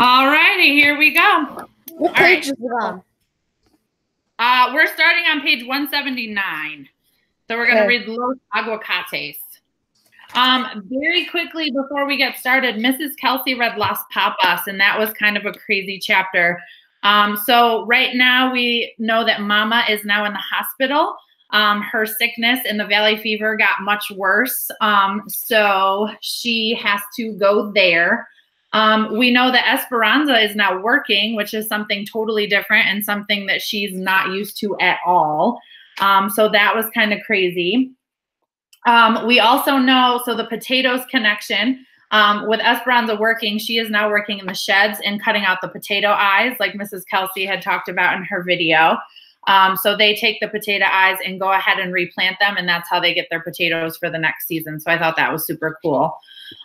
All righty, here we go. What All page right. is it on? Uh, we're starting on page 179. So we're going to Okay. read Los Aguacates. Um, very quickly before we get started, Mrs. Kelsey read Las Papas, and that was kind of a crazy chapter. Um, so right now we know that Mama is now in the hospital. Um, her sickness and the valley fever got much worse. Um, so she has to go there. Um, we know that Esperanza is now working, which is something totally different and something that she's not used to at all. Um, so that was kind of crazy. Um, we also know, so the potatoes connection um, with Esperanza working, she is now working in the sheds and cutting out the potato eyes, like Mrs. Kelsey had talked about in her video. Um, so they take the potato eyes and go ahead and replant them, and that's how they get their potatoes for the next season. So I thought that was super cool.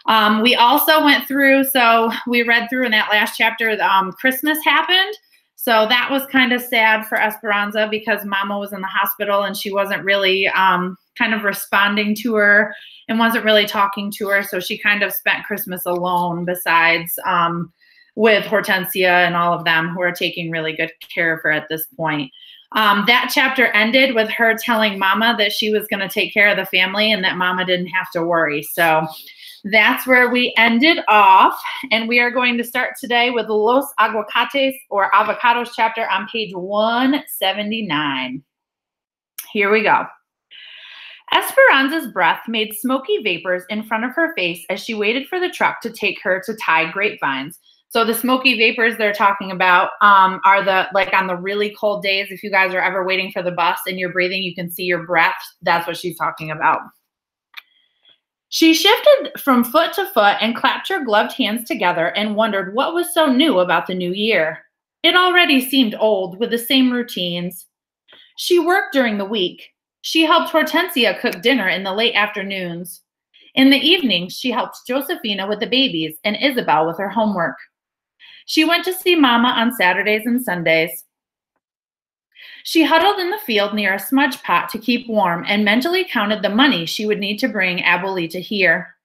Um, we also went through, so we read through in that last chapter, um, Christmas happened. So that was kind of sad for Esperanza because Mama was in the hospital and she wasn't really um, kind of responding to her and wasn't really talking to her. So she kind of spent Christmas alone, besides um, with Hortensia and all of them who are taking really good care of her at this point. Um, that chapter ended with her telling Mama that she was going to take care of the family and that Mama didn't have to worry. So that's where we ended off. And we are going to start today with Los Aguacates or Avocados chapter on page 179. Here we go. Esperanza's breath made smoky vapors in front of her face as she waited for the truck to take her to tie grapevines. So the smoky vapors they're talking about um, are the like on the really cold days. If you guys are ever waiting for the bus and you're breathing, you can see your breath. That's what she's talking about. She shifted from foot to foot and clapped her gloved hands together and wondered what was so new about the new year. It already seemed old with the same routines. She worked during the week. She helped Hortensia cook dinner in the late afternoons. In the evenings, she helped Josefina with the babies and Isabel with her homework. She went to see Mama on Saturdays and Sundays. She huddled in the field near a smudge pot to keep warm and mentally counted the money she would need to bring Abuelita here.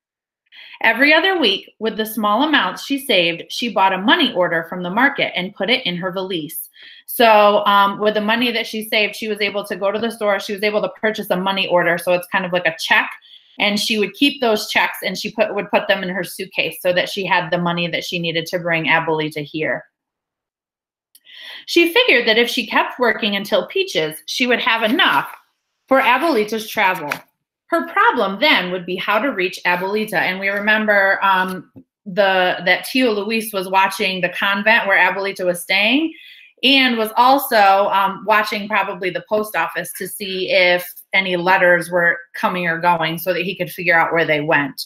Every other week, with the small amounts she saved, she bought a money order from the market and put it in her valise. So, um, with the money that she saved, she was able to go to the store. She was able to purchase a money order. So it's kind of like a check, and she would keep those checks and she put would put them in her suitcase so that she had the money that she needed to bring Abuelita here. She figured that if she kept working until Peaches, she would have enough for Abuelita's travel. Her problem then would be how to reach Abuelita. And we remember um, the that Tio Luis was watching the convent where Abuelita was staying and was also um, watching probably the post office to see if any letters were coming or going so that he could figure out where they went.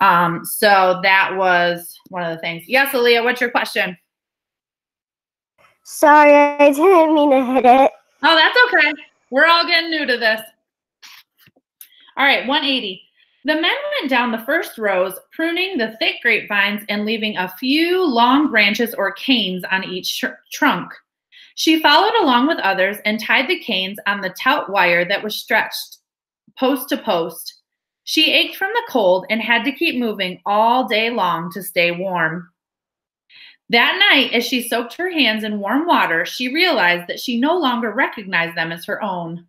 Um, so that was one of the things. Yes, Aaliyah, what's your question? Sorry, I didn't mean to hit it. Oh, that's okay. We're all getting new to this. All right, 180. The men went down the first rows, pruning the thick grapevines and leaving a few long branches or canes on each tr- trunk. She followed along with others and tied the canes on the taut wire that was stretched post to post. She ached from the cold and had to keep moving all day long to stay warm. That night, as she soaked her hands in warm water, she realized that she no longer recognized them as her own.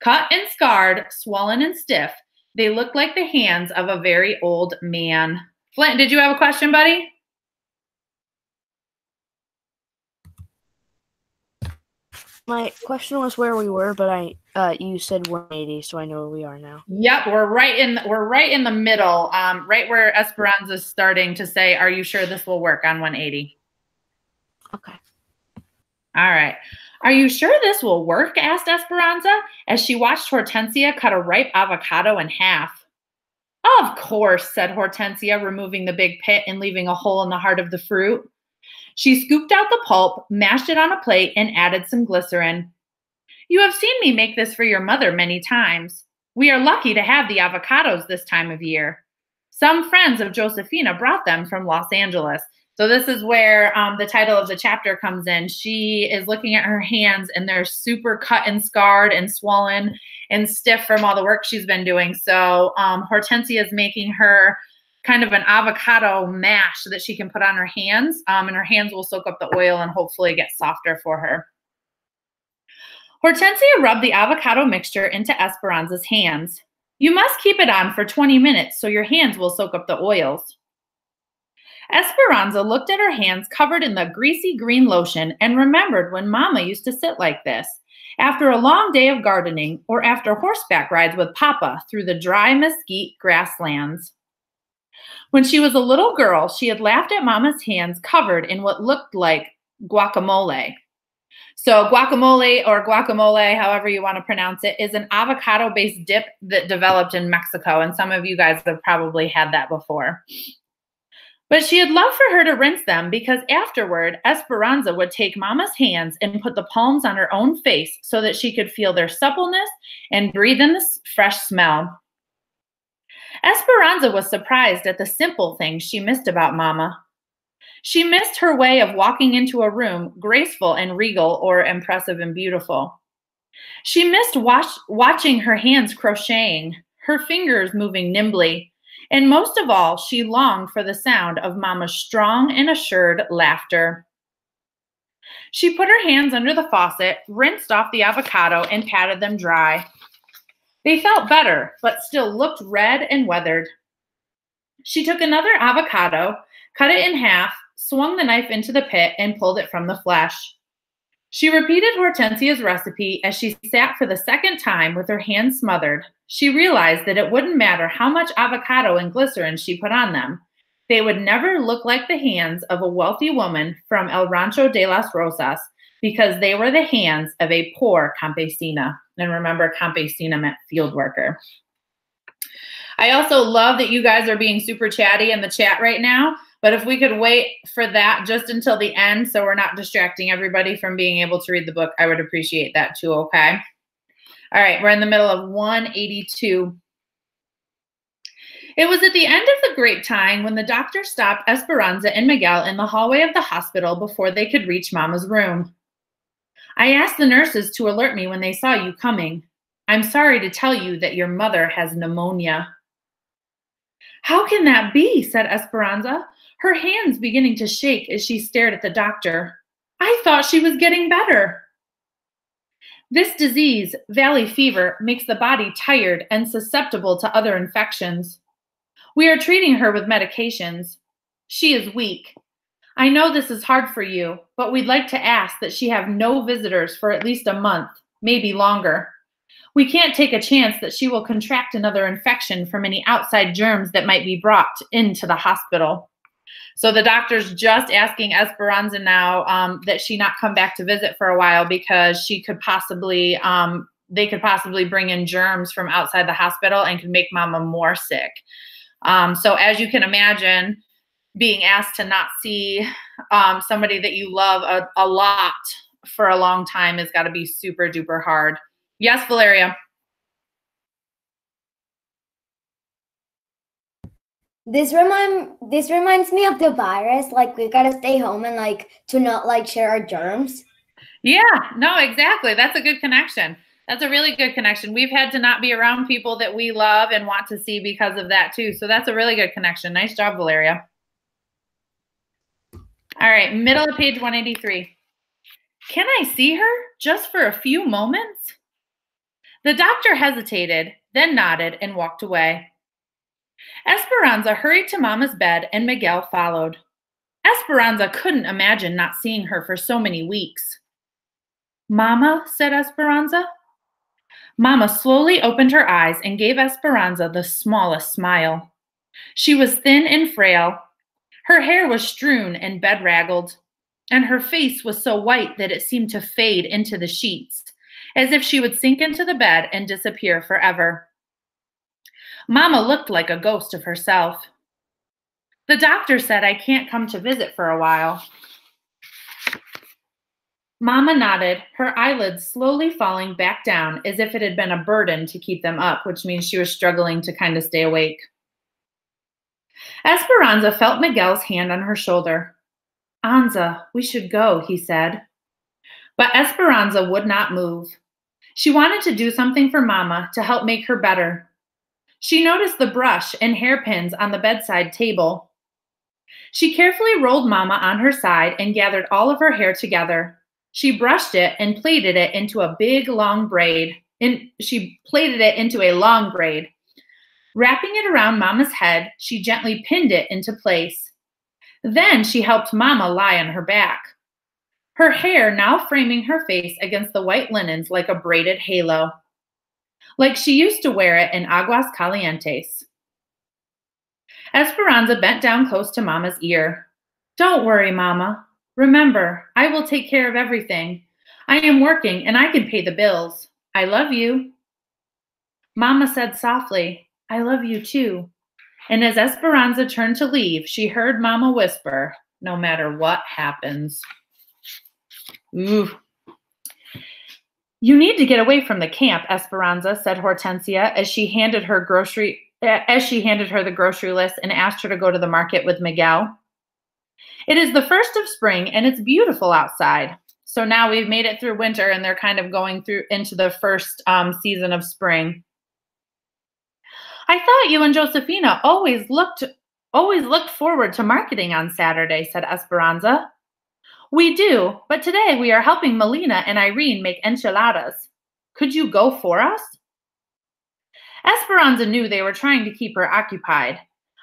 Cut and scarred, swollen and stiff, they looked like the hands of a very old man. Flint, did you have a question, buddy? My question was where we were, but I uh you said 180, so I know where we are now. Yep, we're right in we're right in the middle, um, right where Esperanza's starting to say, "Are you sure this will work on 180?" Okay. All right. Are you sure this will work? asked Esperanza as she watched Hortensia cut a ripe avocado in half. Of course, said Hortensia, removing the big pit and leaving a hole in the heart of the fruit. She scooped out the pulp, mashed it on a plate, and added some glycerin. You have seen me make this for your mother many times. We are lucky to have the avocados this time of year. Some friends of Josefina brought them from Los Angeles. So this is where um, the title of the chapter comes in. She is looking at her hands, and they're super cut and scarred and swollen and stiff from all the work she's been doing. So um, Hortensia is making her kind of an avocado mash that she can put on her hands, um, and her hands will soak up the oil and hopefully get softer for her. Hortensia rubbed the avocado mixture into Esperanza's hands. You must keep it on for 20 minutes so your hands will soak up the oils. Esperanza looked at her hands covered in the greasy green lotion and remembered when Mama used to sit like this after a long day of gardening or after horseback rides with Papa through the dry mesquite grasslands. When she was a little girl, she had laughed at Mama's hands covered in what looked like guacamole. So, guacamole or guacamole, however you want to pronounce it, is an avocado based dip that developed in Mexico. And some of you guys have probably had that before. But she had love for her to rinse them because afterward, Esperanza would take Mama's hands and put the palms on her own face so that she could feel their suppleness and breathe in the fresh smell. Esperanza was surprised at the simple things she missed about Mama. She missed her way of walking into a room graceful and regal or impressive and beautiful. She missed watch, watching her hands crocheting, her fingers moving nimbly, and most of all, she longed for the sound of Mama's strong and assured laughter. She put her hands under the faucet, rinsed off the avocado, and patted them dry. They felt better, but still looked red and weathered. She took another avocado, cut it in half, swung the knife into the pit, and pulled it from the flesh. She repeated Hortensia's recipe as she sat for the second time with her hands smothered. She realized that it wouldn't matter how much avocado and glycerin she put on them. They would never look like the hands of a wealthy woman from El Rancho de las Rosas because they were the hands of a poor campesina. And remember, campesina meant field worker. I also love that you guys are being super chatty in the chat right now. But if we could wait for that just until the end so we're not distracting everybody from being able to read the book, I would appreciate that too, okay? All right, we're in the middle of 182. It was at the end of the great time when the doctor stopped Esperanza and Miguel in the hallway of the hospital before they could reach Mama's room. I asked the nurses to alert me when they saw you coming. I'm sorry to tell you that your mother has pneumonia. How can that be? said Esperanza her hands beginning to shake as she stared at the doctor. I thought she was getting better. This disease, valley fever, makes the body tired and susceptible to other infections. We are treating her with medications. She is weak. I know this is hard for you, but we'd like to ask that she have no visitors for at least a month, maybe longer. We can't take a chance that she will contract another infection from any outside germs that might be brought into the hospital. So the doctor's just asking Esperanza now um, that she not come back to visit for a while because she could possibly, um, they could possibly bring in germs from outside the hospital and could make mama more sick. Um, so as you can imagine, being asked to not see um, somebody that you love a, a lot for a long time has got to be super duper hard. Yes, Valeria. This remind this reminds me of the virus. Like we gotta stay home and like to not like share our germs. Yeah, no, exactly. That's a good connection. That's a really good connection. We've had to not be around people that we love and want to see because of that too. So that's a really good connection. Nice job, Valeria. All right, middle of page 183. Can I see her just for a few moments? The doctor hesitated, then nodded and walked away. Esperanza hurried to Mama's bed and Miguel followed. Esperanza couldn't imagine not seeing her for so many weeks. Mama, said Esperanza. Mama slowly opened her eyes and gave Esperanza the smallest smile. She was thin and frail. Her hair was strewn and bedraggled, and her face was so white that it seemed to fade into the sheets, as if she would sink into the bed and disappear forever. Mama looked like a ghost of herself. The doctor said I can't come to visit for a while. Mama nodded, her eyelids slowly falling back down as if it had been a burden to keep them up, which means she was struggling to kind of stay awake. Esperanza felt Miguel's hand on her shoulder. Anza, we should go, he said. But Esperanza would not move. She wanted to do something for Mama to help make her better, She noticed the brush and hairpins on the bedside table. She carefully rolled Mama on her side and gathered all of her hair together. She brushed it and plaited it into a big long braid. And she plaited it into a long braid. Wrapping it around Mama's head, she gently pinned it into place. Then she helped Mama lie on her back. Her hair now framing her face against the white linens like a braided halo. Like she used to wear it in Aguas Calientes. Esperanza bent down close to Mama's ear. Don't worry, Mama. Remember, I will take care of everything. I am working and I can pay the bills. I love you. Mama said softly, I love you too. And as Esperanza turned to leave, she heard Mama whisper, No matter what happens. Ooh. You need to get away from the camp, Esperanza, said Hortensia as she handed her grocery as she handed her the grocery list and asked her to go to the market with Miguel. It is the first of spring and it's beautiful outside. So now we've made it through winter and they're kind of going through into the first um, season of spring. I thought you and Josefina always looked always looked forward to marketing on Saturday, said Esperanza. We do, but today we are helping Melina and Irene make enchiladas. Could you go for us? Esperanza knew they were trying to keep her occupied.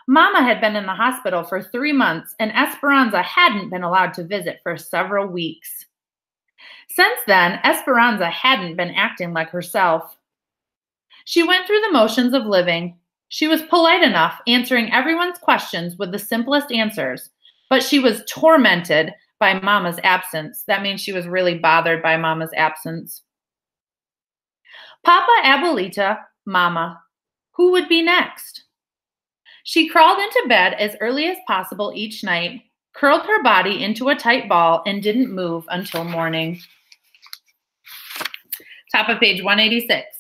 Mama had been in the hospital for three months, and Esperanza hadn't been allowed to visit for several weeks. Since then, Esperanza hadn't been acting like herself. She went through the motions of living. She was polite enough, answering everyone's questions with the simplest answers, but she was tormented by Mama's absence. That means she was really bothered by Mama's absence. Papa Abuelita Mama. Who would be next? She crawled into bed as early as possible each night, curled her body into a tight ball, and didn't move until morning. Top of page 186.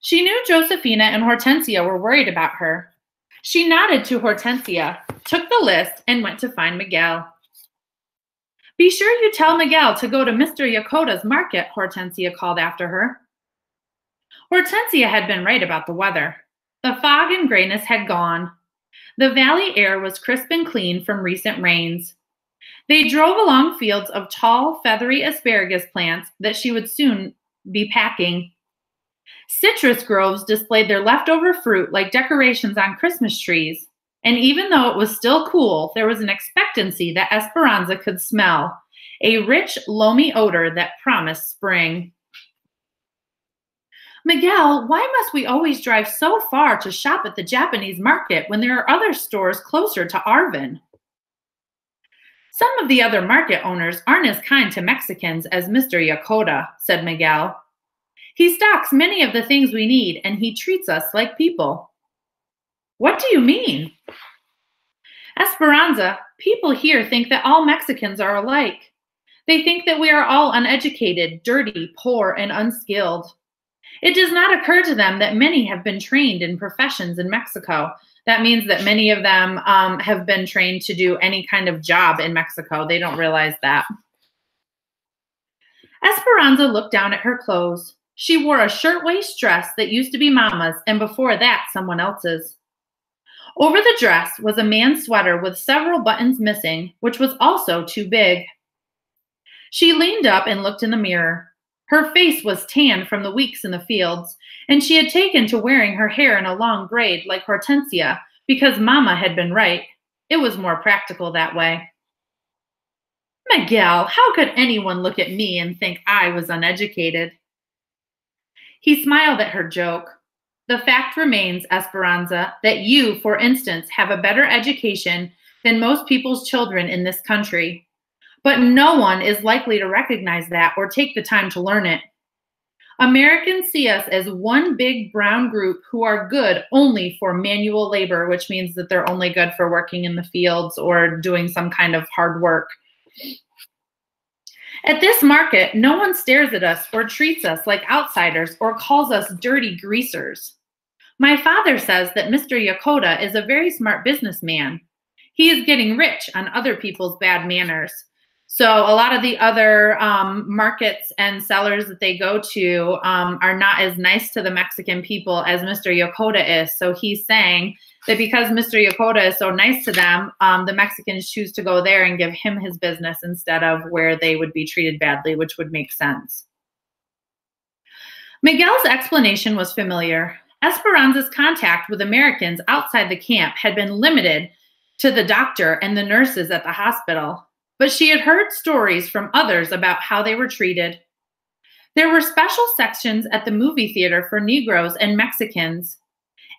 She knew Josefina and Hortensia were worried about her. She nodded to Hortensia, took the list, and went to find Miguel. Be sure you tell Miguel to go to Mr. Yakota's market, Hortensia called after her. Hortensia had been right about the weather. The fog and grayness had gone. The valley air was crisp and clean from recent rains. They drove along fields of tall, feathery asparagus plants that she would soon be packing. Citrus groves displayed their leftover fruit like decorations on Christmas trees. And even though it was still cool, there was an expectancy that Esperanza could smell a rich, loamy odor that promised spring. Miguel, why must we always drive so far to shop at the Japanese market when there are other stores closer to Arvin? Some of the other market owners aren't as kind to Mexicans as Mr. Yakota, said Miguel. He stocks many of the things we need and he treats us like people. What do you mean? Esperanza, people here think that all Mexicans are alike. They think that we are all uneducated, dirty, poor, and unskilled. It does not occur to them that many have been trained in professions in Mexico. That means that many of them um, have been trained to do any kind of job in Mexico. They don't realize that. Esperanza looked down at her clothes. She wore a shirtwaist dress that used to be Mama's, and before that, someone else's. Over the dress was a man's sweater with several buttons missing, which was also too big. She leaned up and looked in the mirror. Her face was tan from the weeks in the fields, and she had taken to wearing her hair in a long braid like Hortensia because Mama had been right. It was more practical that way. Miguel, how could anyone look at me and think I was uneducated? He smiled at her joke. The fact remains, Esperanza, that you, for instance, have a better education than most people's children in this country. But no one is likely to recognize that or take the time to learn it. Americans see us as one big brown group who are good only for manual labor, which means that they're only good for working in the fields or doing some kind of hard work. At this market, no one stares at us or treats us like outsiders or calls us dirty greasers. My father says that Mr. Yakota is a very smart businessman. He is getting rich on other people's bad manners. So a lot of the other um, markets and sellers that they go to um, are not as nice to the Mexican people as Mr. Yokota is. So he's saying that because Mr. Yokota is so nice to them, um, the Mexicans choose to go there and give him his business instead of where they would be treated badly, which would make sense. Miguel's explanation was familiar. Esperanza's contact with Americans outside the camp had been limited to the doctor and the nurses at the hospital but she had heard stories from others about how they were treated. There were special sections at the movie theater for Negroes and Mexicans.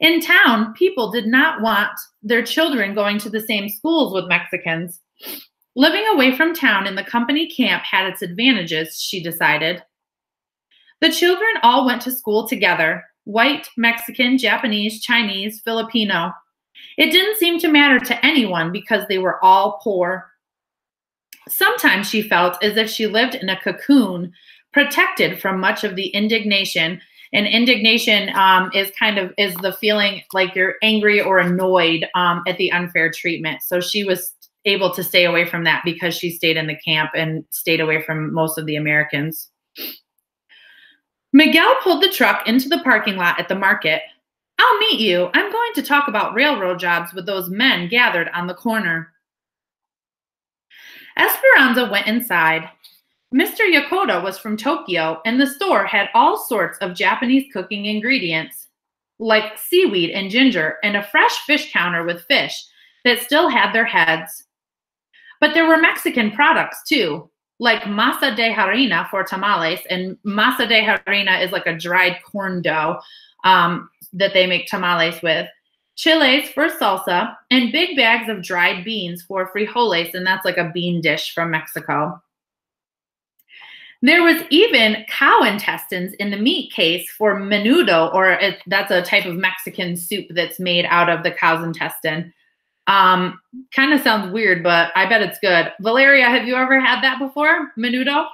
In town, people did not want their children going to the same schools with Mexicans. Living away from town in the company camp had its advantages, she decided. The children all went to school together white, Mexican, Japanese, Chinese, Filipino. It didn't seem to matter to anyone because they were all poor. Sometimes she felt as if she lived in a cocoon, protected from much of the indignation. And indignation um, is kind of is the feeling like you're angry or annoyed um, at the unfair treatment. So she was able to stay away from that because she stayed in the camp and stayed away from most of the Americans. Miguel pulled the truck into the parking lot at the market. I'll meet you. I'm going to talk about railroad jobs with those men gathered on the corner. Esperanza went inside. Mr. Yokota was from Tokyo, and the store had all sorts of Japanese cooking ingredients, like seaweed and ginger, and a fresh fish counter with fish that still had their heads. But there were Mexican products too, like masa de harina for tamales, and masa de harina is like a dried corn dough um, that they make tamales with chiles for salsa, and big bags of dried beans for frijoles, and that's like a bean dish from Mexico. There was even cow intestines in the meat case for menudo, or that's a type of Mexican soup that's made out of the cow's intestine. Um, kind of sounds weird, but I bet it's good. Valeria, have you ever had that before? Menudo?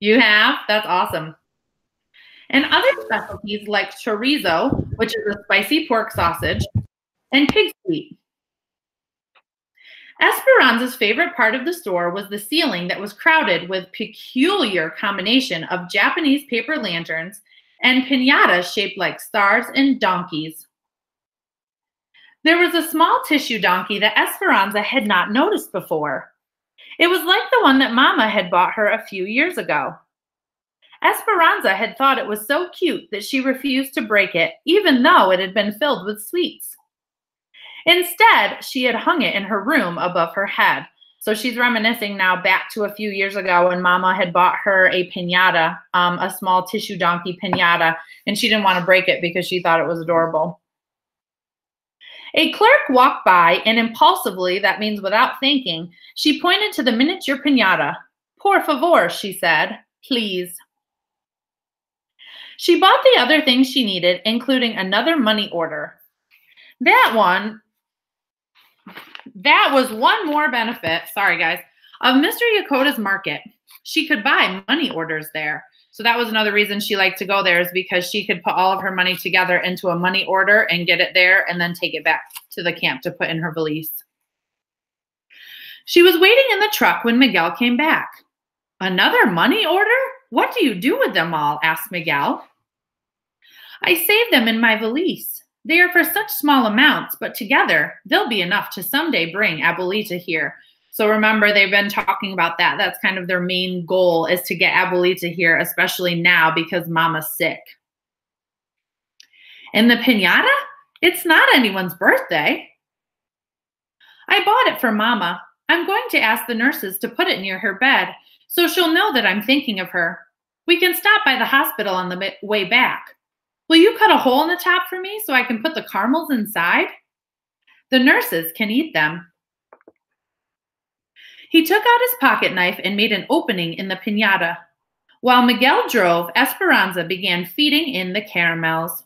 You have? That's awesome and other specialties like chorizo, which is a spicy pork sausage, and pig's feet. Esperanza's favorite part of the store was the ceiling that was crowded with peculiar combination of Japanese paper lanterns and pinatas shaped like stars and donkeys. There was a small tissue donkey that Esperanza had not noticed before. It was like the one that Mama had bought her a few years ago. Esperanza had thought it was so cute that she refused to break it, even though it had been filled with sweets. Instead, she had hung it in her room above her head. So she's reminiscing now back to a few years ago when Mama had bought her a pinata, um, a small tissue donkey pinata, and she didn't want to break it because she thought it was adorable. A clerk walked by, and impulsively, that means without thinking, she pointed to the miniature pinata. Por favor, she said, please. She bought the other things she needed, including another money order. That one, that was one more benefit, sorry guys, of Mr. Yokota's market. She could buy money orders there. So that was another reason she liked to go there is because she could put all of her money together into a money order and get it there and then take it back to the camp to put in her valise. She was waiting in the truck when Miguel came back. Another money order? What do you do with them all? asked Miguel. I save them in my valise. They are for such small amounts, but together they'll be enough to someday bring Abuelita here. So remember, they've been talking about that. That's kind of their main goal is to get Abuelita here, especially now because Mama's sick. And the pinata? It's not anyone's birthday. I bought it for Mama. I'm going to ask the nurses to put it near her bed so she'll know that I'm thinking of her. We can stop by the hospital on the way back. Will you cut a hole in the top for me so I can put the caramels inside? The nurses can eat them. He took out his pocket knife and made an opening in the pinata. While Miguel drove, Esperanza began feeding in the caramels.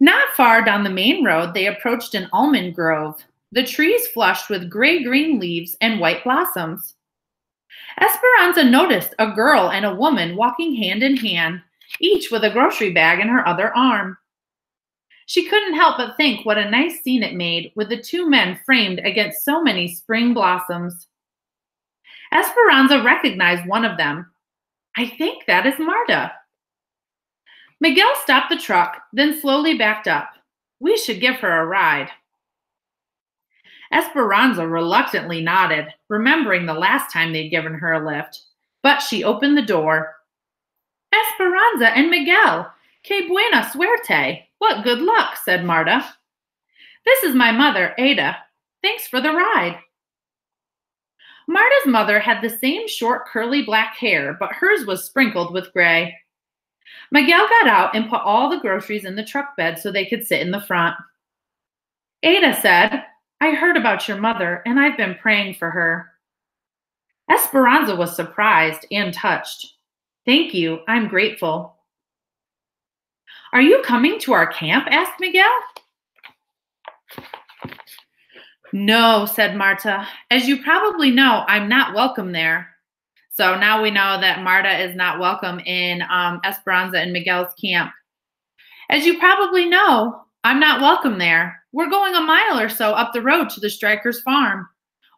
Not far down the main road, they approached an almond grove, the trees flushed with gray green leaves and white blossoms. Esperanza noticed a girl and a woman walking hand in hand, each with a grocery bag in her other arm. She couldn't help but think what a nice scene it made with the two men framed against so many spring blossoms. Esperanza recognized one of them. I think that is Marta. Miguel stopped the truck, then slowly backed up. We should give her a ride. Esperanza reluctantly nodded, remembering the last time they'd given her a lift, but she opened the door. Esperanza and Miguel, que buena suerte. What good luck, said Marta. This is my mother, Ada. Thanks for the ride. Marta's mother had the same short, curly black hair, but hers was sprinkled with gray. Miguel got out and put all the groceries in the truck bed so they could sit in the front. Ada said, I heard about your mother and I've been praying for her. Esperanza was surprised and touched. Thank you, I'm grateful. Are you coming to our camp? asked Miguel. No, said Marta. As you probably know, I'm not welcome there. So now we know that Marta is not welcome in um, Esperanza and Miguel's camp. As you probably know, I'm not welcome there. We're going a mile or so up the road to the Strikers farm.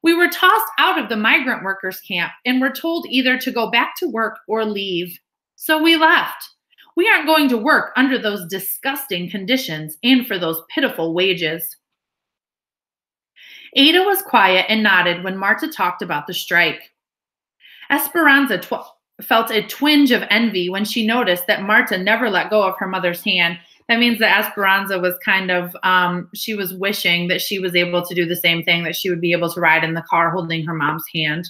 We were tossed out of the migrant workers camp and were told either to go back to work or leave. So we left. We aren't going to work under those disgusting conditions and for those pitiful wages. Ada was quiet and nodded when Marta talked about the strike. Esperanza felt a twinge of envy when she noticed that Marta never let go of her mother's hand. That means that Esperanza was kind of, um, she was wishing that she was able to do the same thing, that she would be able to ride in the car holding her mom's hand.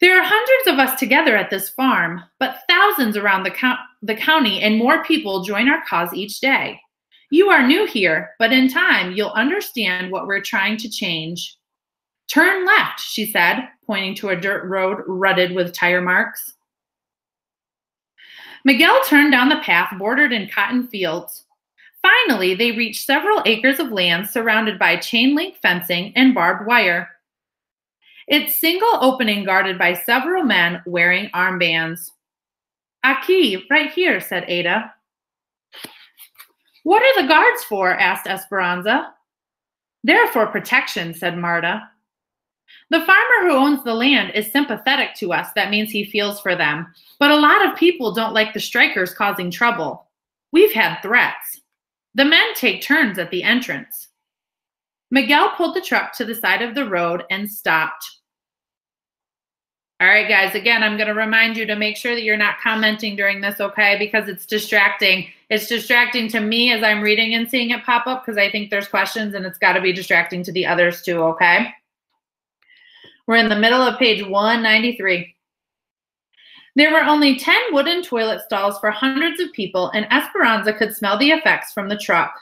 There are hundreds of us together at this farm, but thousands around the, co- the county and more people join our cause each day. You are new here, but in time you'll understand what we're trying to change. Turn left, she said, pointing to a dirt road rutted with tire marks. Miguel turned down the path bordered in cotton fields. Finally, they reached several acres of land surrounded by chain link fencing and barbed wire its single opening guarded by several men wearing armbands. Aquí, right here, said Ada. What are the guards for? asked Esperanza. They're for protection, said Marta. The farmer who owns the land is sympathetic to us. That means he feels for them. But a lot of people don't like the strikers causing trouble. We've had threats. The men take turns at the entrance. Miguel pulled the truck to the side of the road and stopped. All right, guys, again, I'm going to remind you to make sure that you're not commenting during this, okay? Because it's distracting. It's distracting to me as I'm reading and seeing it pop up because I think there's questions and it's got to be distracting to the others too, okay? We're in the middle of page 193. There were only 10 wooden toilet stalls for hundreds of people, and Esperanza could smell the effects from the truck.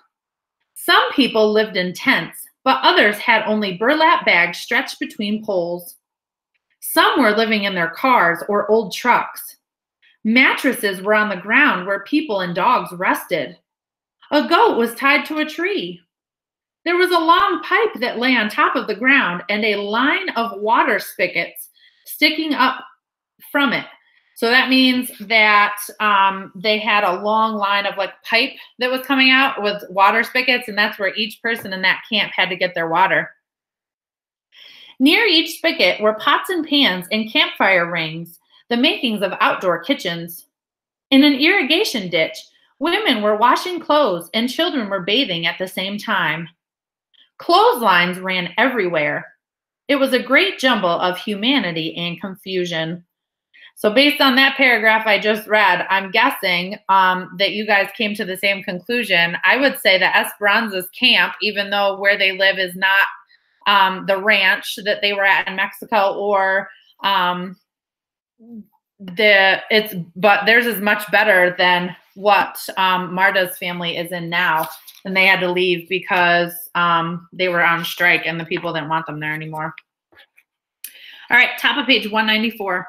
Some people lived in tents, but others had only burlap bags stretched between poles. Some were living in their cars or old trucks. Mattresses were on the ground where people and dogs rested. A goat was tied to a tree. There was a long pipe that lay on top of the ground and a line of water spigots sticking up from it. So that means that um, they had a long line of like pipe that was coming out with water spigots, and that's where each person in that camp had to get their water. Near each spigot were pots and pans and campfire rings, the makings of outdoor kitchens. In an irrigation ditch, women were washing clothes and children were bathing at the same time. Clotheslines ran everywhere. It was a great jumble of humanity and confusion. So, based on that paragraph I just read, I'm guessing um, that you guys came to the same conclusion. I would say that Esperanza's camp, even though where they live is not um, the ranch that they were at in Mexico or um, the it's but theirs is much better than what um, Marta's family is in now. And they had to leave because um, they were on strike and the people didn't want them there anymore. All right, top of page 194.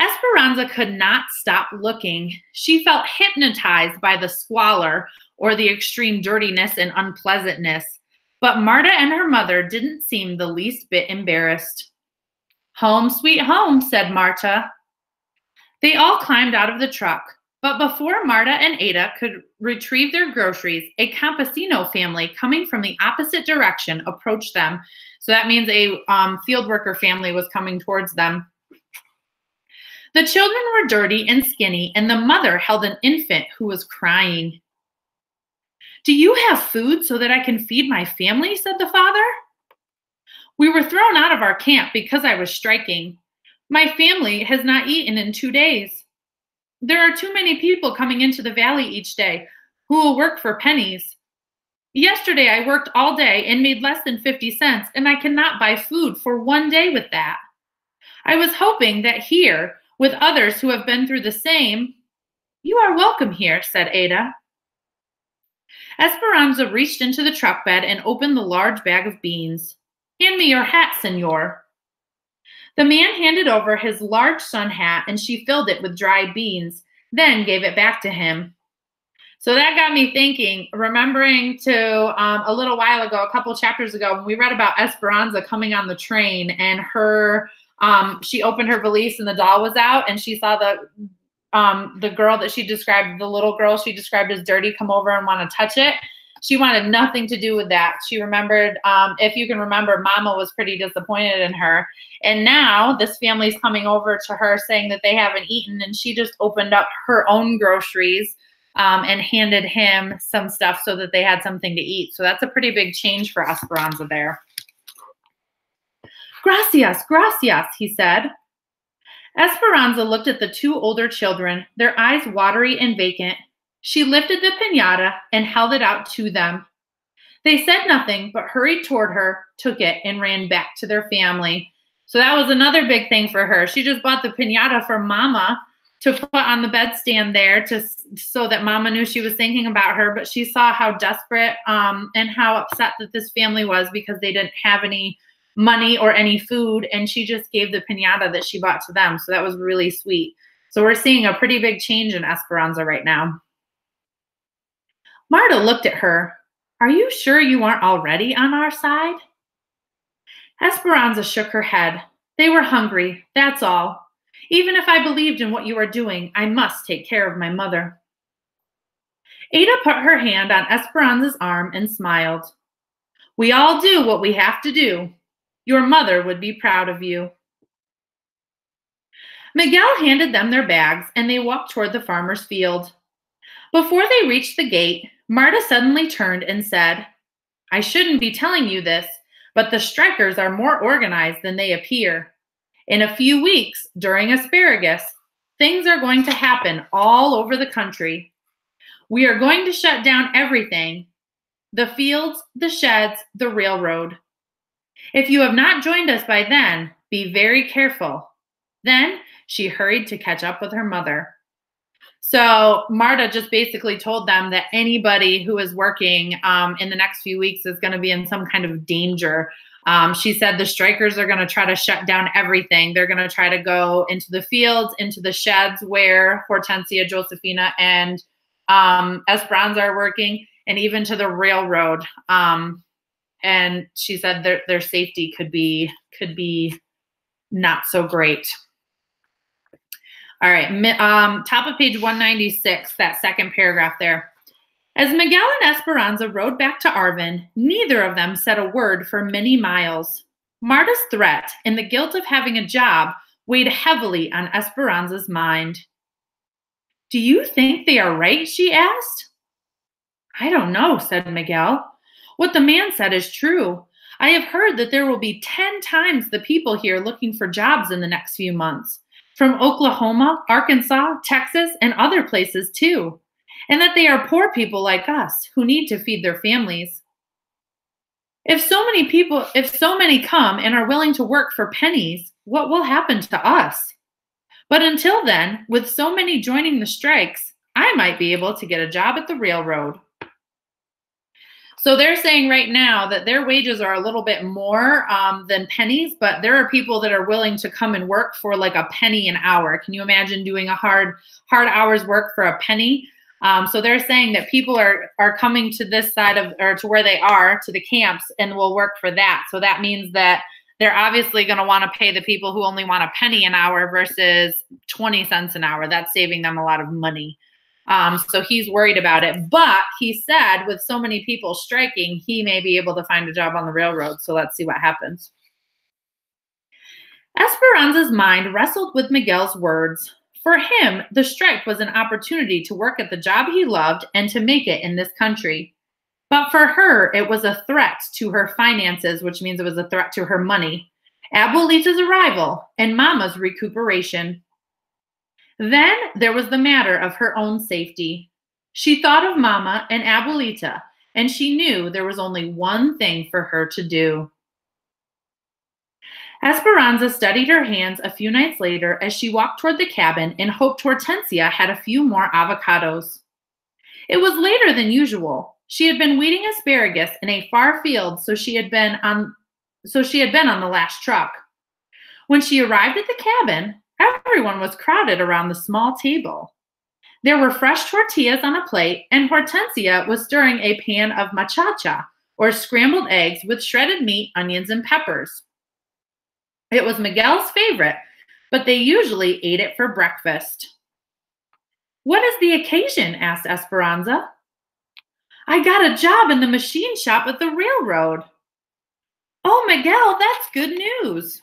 Esperanza could not stop looking. She felt hypnotized by the squalor or the extreme dirtiness and unpleasantness but Marta and her mother didn't seem the least bit embarrassed. Home, sweet home, said Marta. They all climbed out of the truck. But before Marta and Ada could retrieve their groceries, a campesino family coming from the opposite direction approached them. So that means a um, field worker family was coming towards them. The children were dirty and skinny, and the mother held an infant who was crying. Do you have food so that I can feed my family? said the father. We were thrown out of our camp because I was striking. My family has not eaten in two days. There are too many people coming into the valley each day who will work for pennies. Yesterday, I worked all day and made less than 50 cents, and I cannot buy food for one day with that. I was hoping that here, with others who have been through the same, you are welcome here, said Ada. Esperanza reached into the truck bed and opened the large bag of beans. Hand me your hat, senor. The man handed over his large sun hat and she filled it with dried beans, then gave it back to him. So that got me thinking, remembering to um, a little while ago, a couple chapters ago, when we read about Esperanza coming on the train and her, um, she opened her valise and the doll was out and she saw the um, the girl that she described, the little girl she described as dirty, come over and want to touch it. She wanted nothing to do with that. She remembered, um, if you can remember, Mama was pretty disappointed in her. And now this family's coming over to her saying that they haven't eaten, and she just opened up her own groceries um, and handed him some stuff so that they had something to eat. So that's a pretty big change for Esperanza there. Gracias, gracias, he said. Esperanza looked at the two older children, their eyes watery and vacant. She lifted the pinata and held it out to them. They said nothing, but hurried toward her, took it, and ran back to their family. So that was another big thing for her. She just bought the pinata for Mama to put on the bedstand there to so that Mama knew she was thinking about her. But she saw how desperate um, and how upset that this family was because they didn't have any money or any food, and she just gave the pinata that she bought to them. So that was really sweet. So we're seeing a pretty big change in Esperanza right now. Marta looked at her. Are you sure you aren't already on our side? Esperanza shook her head. They were hungry, that's all. Even if I believed in what you are doing, I must take care of my mother. Ada put her hand on Esperanza's arm and smiled. We all do what we have to do. Your mother would be proud of you. Miguel handed them their bags and they walked toward the farmer's field. Before they reached the gate, Marta suddenly turned and said, I shouldn't be telling you this, but the strikers are more organized than they appear. In a few weeks, during asparagus, things are going to happen all over the country. We are going to shut down everything the fields, the sheds, the railroad. If you have not joined us by then, be very careful. Then she hurried to catch up with her mother. So Marta just basically told them that anybody who is working um, in the next few weeks is going to be in some kind of danger. Um, she said the strikers are going to try to shut down everything. They're going to try to go into the fields, into the sheds where Hortensia, Josefina, and um, Esperanza are working, and even to the railroad. Um, and she said their their safety could be could be not so great. All right, um, top of page 196, that second paragraph there. As Miguel and Esperanza rode back to Arvin, neither of them said a word for many miles. Marta's threat and the guilt of having a job weighed heavily on Esperanza's mind. Do you think they are right? she asked. I don't know, said Miguel. What the man said is true. I have heard that there will be 10 times the people here looking for jobs in the next few months, from Oklahoma, Arkansas, Texas, and other places too, and that they are poor people like us who need to feed their families. If so many people, if so many come and are willing to work for pennies, what will happen to us? But until then, with so many joining the strikes, I might be able to get a job at the railroad. So they're saying right now that their wages are a little bit more um, than pennies, but there are people that are willing to come and work for like a penny an hour. Can you imagine doing a hard, hard hours work for a penny? Um, so they're saying that people are are coming to this side of or to where they are to the camps and will work for that. So that means that they're obviously going to want to pay the people who only want a penny an hour versus 20 cents an hour. That's saving them a lot of money. Um, so he's worried about it. But he said, with so many people striking, he may be able to find a job on the railroad. So let's see what happens. Esperanza's mind wrestled with Miguel's words. For him, the strike was an opportunity to work at the job he loved and to make it in this country. But for her, it was a threat to her finances, which means it was a threat to her money, Abuelita's arrival, and Mama's recuperation. Then there was the matter of her own safety. She thought of Mama and Abuelita, and she knew there was only one thing for her to do. Esperanza studied her hands a few nights later as she walked toward the cabin and hoped Hortensia had a few more avocados. It was later than usual. She had been weeding asparagus in a far field, so she had been on so she had been on the last truck. When she arrived at the cabin, everyone was crowded around the small table. There were fresh tortillas on a plate, and Hortensia was stirring a pan of machacha, or scrambled eggs with shredded meat, onions, and peppers. It was Miguel's favorite, but they usually ate it for breakfast. What is the occasion? asked Esperanza. I got a job in the machine shop at the railroad. Oh, Miguel, that's good news.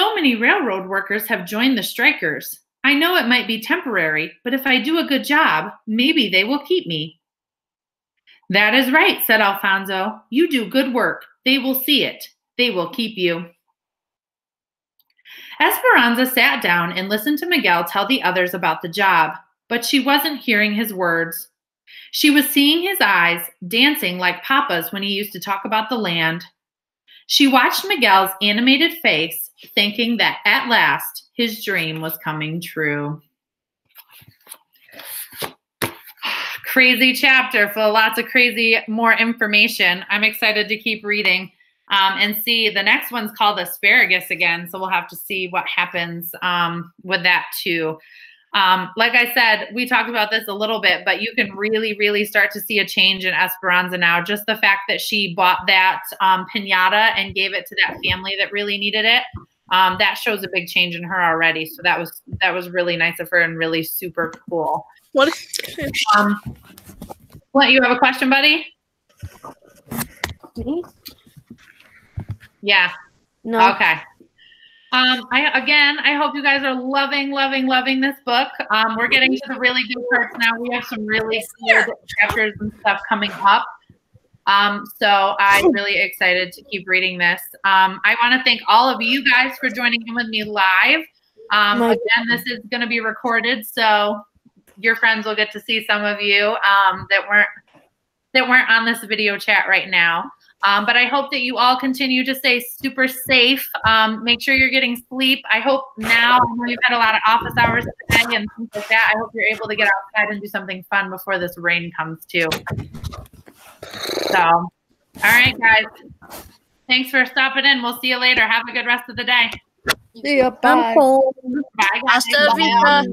So many railroad workers have joined the strikers. I know it might be temporary, but if I do a good job, maybe they will keep me. That is right, said Alfonso. You do good work. They will see it. They will keep you. Esperanza sat down and listened to Miguel tell the others about the job, but she wasn't hearing his words. She was seeing his eyes dancing like Papa's when he used to talk about the land. She watched Miguel's animated face, thinking that at last his dream was coming true. Crazy chapter of lots of crazy more information. I'm excited to keep reading um, and see. The next one's called asparagus again, so we'll have to see what happens um, with that too. Um, like I said, we talked about this a little bit, but you can really, really start to see a change in Esperanza now. Just the fact that she bought that um, pinata and gave it to that family that really needed it, um, that shows a big change in her already. So that was that was really nice of her and really super cool. What? Um, what you have a question, buddy? Me? Yeah. No. Okay. Um, I again, I hope you guys are loving, loving, loving this book. Um, we're getting to the really good parts now. We have some really good chapters and stuff coming up. Um, so I'm really excited to keep reading this. Um, I want to thank all of you guys for joining in with me live. Um, again, this is going to be recorded, so your friends will get to see some of you um, that weren't that weren't on this video chat right now. Um, but I hope that you all continue to stay super safe. Um, make sure you're getting sleep. I hope now, I know you've had a lot of office hours today and things like that. I hope you're able to get outside and do something fun before this rain comes too. So, all right, guys. Thanks for stopping in. We'll see you later. Have a good rest of the day. See ya. I'm Bye. home. Bye, guys. Hasta vida.